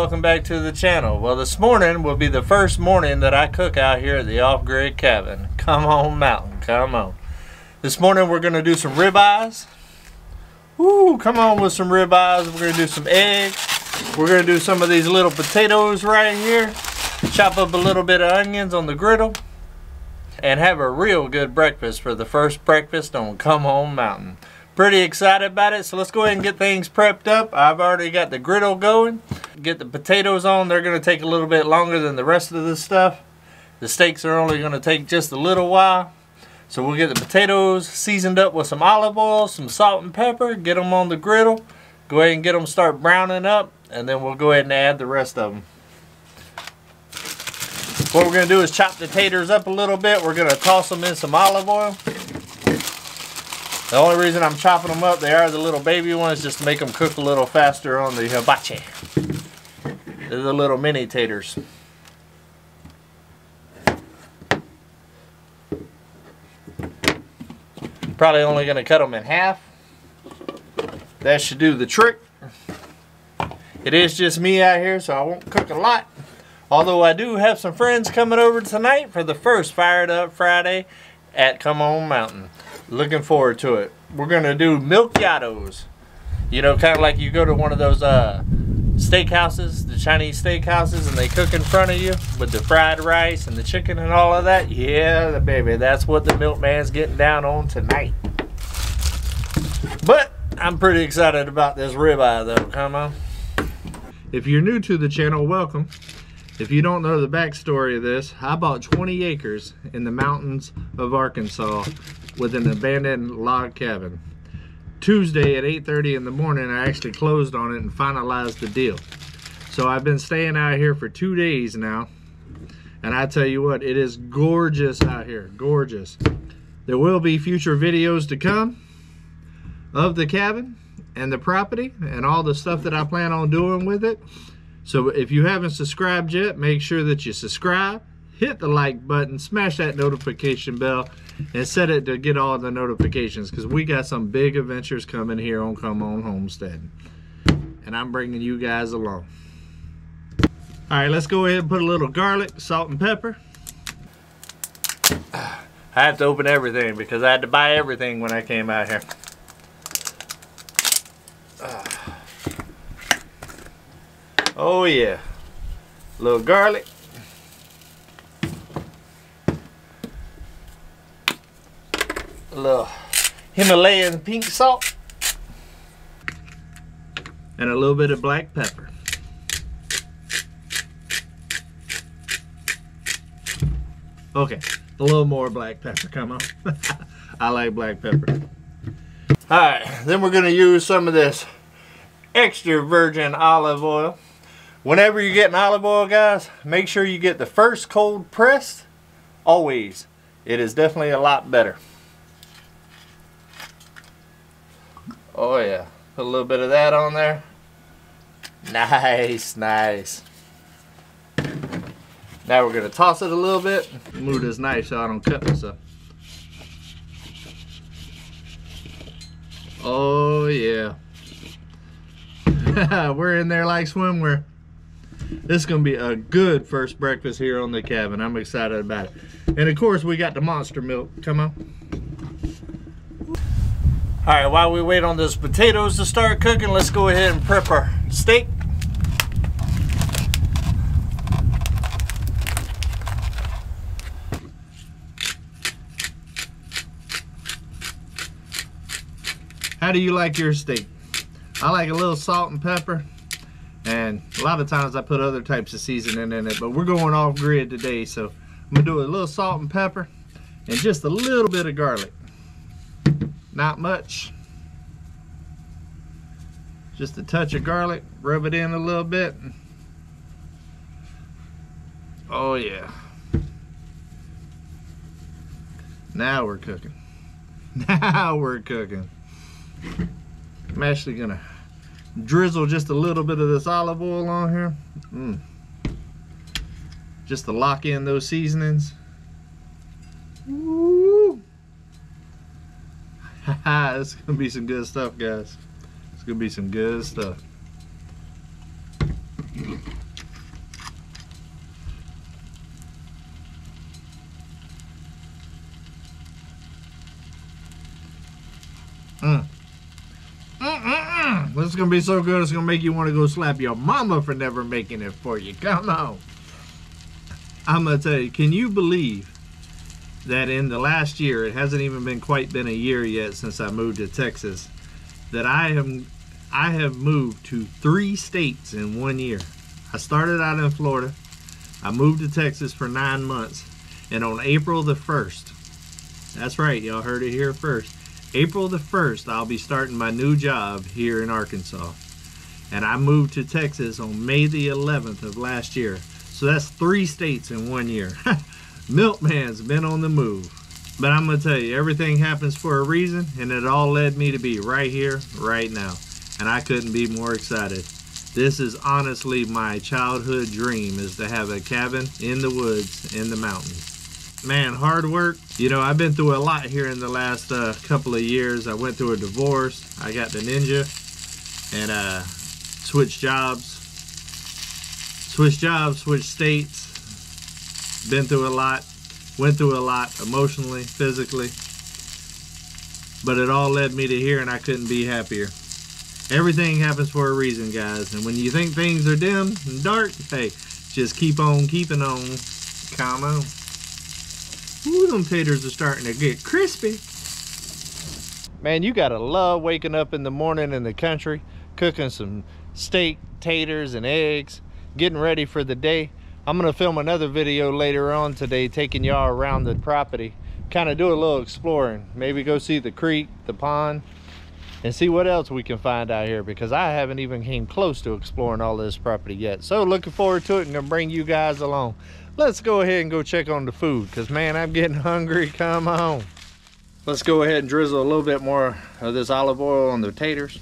Welcome back to the channel. Well this morning will be the first morning that I cook out here at the off-grid cabin. Come on mountain, come on. This morning we're going to do some ribeyes. Woo, come on with some ribeyes. We're going to do some eggs. We're going to do some of these little potatoes right here. Chop up a little bit of onions on the griddle. And have a real good breakfast for the first breakfast on Come On Mountain pretty excited about it. So let's go ahead and get things prepped up. I've already got the griddle going. Get the potatoes on. They're going to take a little bit longer than the rest of this stuff. The steaks are only going to take just a little while. So we'll get the potatoes seasoned up with some olive oil, some salt and pepper. Get them on the griddle. Go ahead and get them start browning up. And then we'll go ahead and add the rest of them. What we're going to do is chop the taters up a little bit. We're going to toss them in some olive oil. The only reason I'm chopping them up, they are the little baby ones, just to make them cook a little faster on the hibachi. They're the little mini taters. Probably only going to cut them in half. That should do the trick. It is just me out here, so I won't cook a lot. Although I do have some friends coming over tonight for the first Fire It Up Friday at Come On Mountain. Looking forward to it. We're to do milk milkyados. You know, kind of like you go to one of those uh, steakhouses, the Chinese steakhouses, and they cook in front of you with the fried rice and the chicken and all of that. Yeah, baby, that's what the milkman's getting down on tonight. But I'm pretty excited about this ribeye though. Come on. If you're new to the channel, welcome. If you don't know the backstory of this, I bought 20 acres in the mountains of Arkansas with an abandoned log cabin. Tuesday at 8.30 in the morning, I actually closed on it and finalized the deal. So I've been staying out here for two days now. And I tell you what, it is gorgeous out here, gorgeous. There will be future videos to come of the cabin and the property and all the stuff that I plan on doing with it. So if you haven't subscribed yet, make sure that you subscribe hit the like button, smash that notification bell, and set it to get all the notifications because we got some big adventures coming here on Come On Homestead. And I'm bringing you guys along. All right, let's go ahead and put a little garlic, salt, and pepper. I have to open everything because I had to buy everything when I came out here. Oh yeah. A little garlic. a little Himalayan pink salt and a little bit of black pepper. Okay, a little more black pepper, come on. I like black pepper. Alright, then we're going to use some of this extra virgin olive oil. Whenever you're getting olive oil, guys, make sure you get the first cold pressed. Always. It is definitely a lot better. Oh yeah, put a little bit of that on there. Nice, nice. Now we're gonna toss it a little bit. Move this knife so I don't cut myself. Oh yeah. we're in there like swimwear. This is gonna be a good first breakfast here on the cabin. I'm excited about it. And of course we got the monster milk. Come on. All right, while we wait on those potatoes to start cooking, let's go ahead and prep our steak. How do you like your steak? I like a little salt and pepper. And a lot of times I put other types of seasoning in it, but we're going off grid today, so I'm gonna do a little salt and pepper and just a little bit of garlic. Not much. Just a touch of garlic, rub it in a little bit. Oh yeah. Now we're cooking. Now we're cooking. I'm actually gonna drizzle just a little bit of this olive oil on here. Mm. Just to lock in those seasonings. It's gonna be some good stuff, guys. It's gonna be some good stuff. Mm. This is gonna be so good. It's gonna make you want to go slap your mama for never making it for you. Come on. I'm gonna tell you. Can you believe that in the last year, it hasn't even been quite been a year yet since I moved to Texas, that I am I have moved to three states in one year. I started out in Florida. I moved to Texas for nine months, and on April the first, that's right, y'all heard it here first. April the 1st, I'll be starting my new job here in Arkansas. And I moved to Texas on May the 11th of last year. So that's three states in one year. Milkman's been on the move. But I'm going to tell you, everything happens for a reason, and it all led me to be right here, right now. And I couldn't be more excited. This is honestly my childhood dream is to have a cabin in the woods, in the mountains man, hard work. You know, I've been through a lot here in the last uh, couple of years. I went through a divorce. I got the ninja and uh, switched jobs. Switched jobs, switched states. Been through a lot. Went through a lot emotionally, physically. But it all led me to here and I couldn't be happier. Everything happens for a reason, guys. And when you think things are dim and dark, hey, just keep on keeping on. Come on. Ooh, them taters are starting to get crispy. Man, you gotta love waking up in the morning in the country, cooking some steak, taters, and eggs, getting ready for the day. I'm gonna film another video later on today, taking y'all around the property, kind of do a little exploring. Maybe go see the creek, the pond, and see what else we can find out here because I haven't even came close to exploring all this property yet. So looking forward to it and gonna bring you guys along. Let's go ahead and go check on the food because man i'm getting hungry. Come on. Let's go ahead and drizzle a little bit more of this olive oil on the taters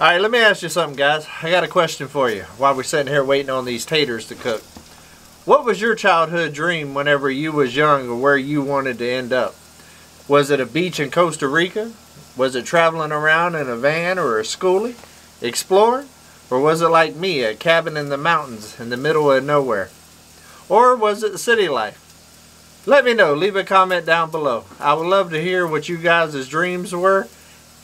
All right, let me ask you something, guys. I got a question for you while we're sitting here waiting on these taters to cook. What was your childhood dream whenever you was young or where you wanted to end up? Was it a beach in Costa Rica? Was it traveling around in a van or a schoolie? Exploring? Or was it like me, a cabin in the mountains in the middle of nowhere? Or was it city life? Let me know. Leave a comment down below. I would love to hear what you guys' dreams were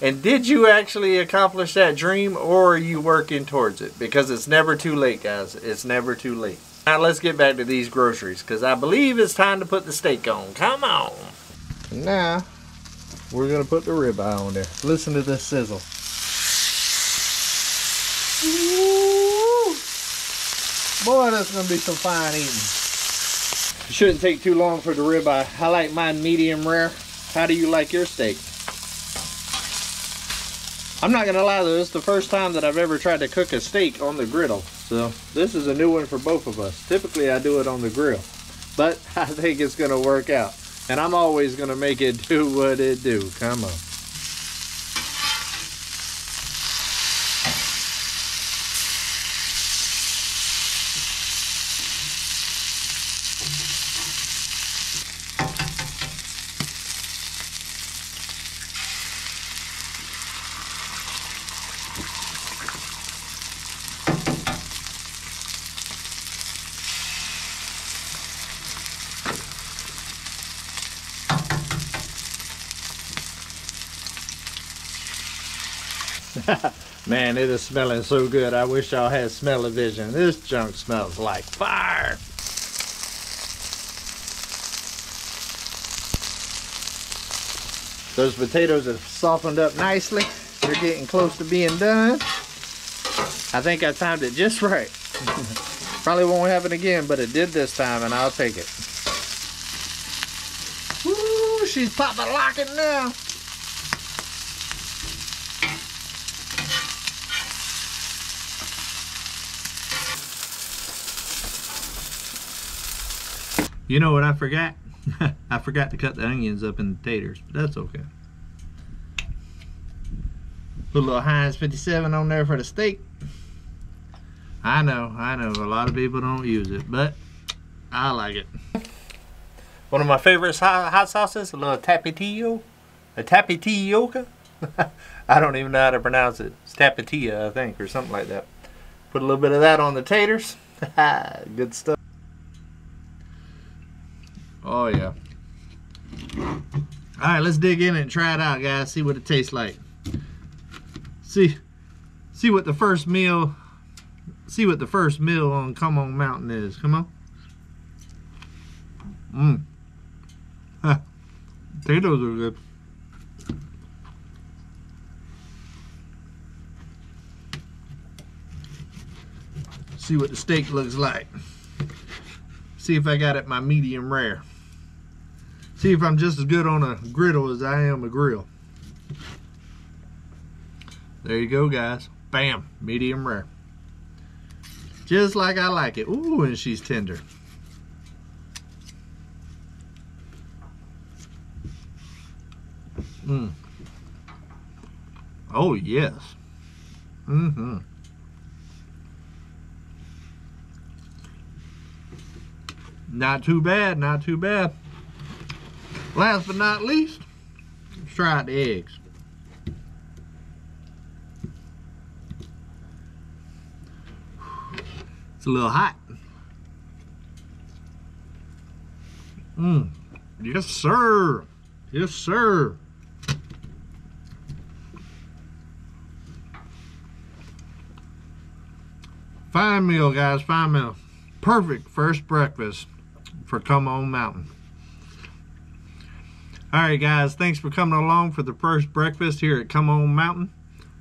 and did you actually accomplish that dream or are you working towards it? Because it's never too late, guys. It's never too late. Now let's get back to these groceries because I believe it's time to put the steak on. Come on. Now, we're going to put the ribeye on there. Listen to this sizzle. Ooh. Boy, that's going to be some fine eating. It shouldn't take too long for the ribeye. I like mine medium rare. How do you like your steak? I'm not gonna lie though, this is the first time that I've ever tried to cook a steak on the griddle. So this is a new one for both of us. Typically I do it on the grill, but I think it's gonna work out. And I'm always gonna make it do what it do. Come on. Man, it is smelling so good. I wish y'all had smell-o-vision. This junk smells like fire. Those potatoes have softened up nicely. They're getting close to being done. I think I timed it just right. Probably won't happen again, but it did this time, and I'll take it. Woo, she's popping locking now. You know what I forgot? I forgot to cut the onions up in the taters, but that's okay. Put a little Heinz 57 on there for the steak. I know, I know, a lot of people don't use it, but I like it. One of my favorite hot sauces, a little tapatio, a tapatioca. I don't even know how to pronounce it. It's tapatia, I think, or something like that. Put a little bit of that on the taters. Good stuff. Oh yeah. All right, let's dig in and try it out, guys. See what it tastes like. See, see what the first meal, see what the first meal on Come On Mountain is. Come on. Mmm. Potatoes are good. See what the steak looks like. See if I got it my medium rare. See if I'm just as good on a griddle as I am a grill. There you go, guys. Bam, medium rare. Just like I like it. Ooh, and she's tender. Mmm. Oh, yes. Mm-hmm. Not too bad, not too bad. Last but not least, let's try out the eggs. It's a little hot. Mmm. Yes, sir. Yes, sir. Fine meal, guys. Fine meal. Perfect first breakfast for Come On Mountain. Alright guys, thanks for coming along for the first breakfast here at Come On Mountain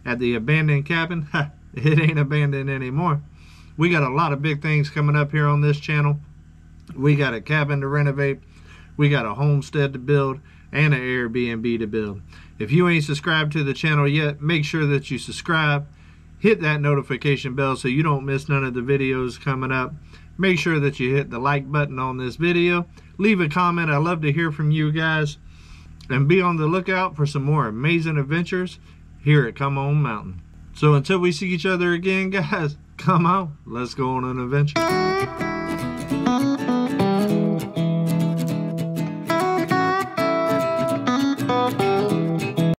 at the abandoned cabin. it ain't abandoned anymore. We got a lot of big things coming up here on this channel. We got a cabin to renovate. We got a homestead to build and an Airbnb to build. If you ain't subscribed to the channel yet, make sure that you subscribe. Hit that notification bell so you don't miss none of the videos coming up. Make sure that you hit the like button on this video. Leave a comment. I love to hear from you guys. And be on the lookout for some more amazing adventures here at Come On Mountain. So until we see each other again, guys, come on, let's go on an adventure.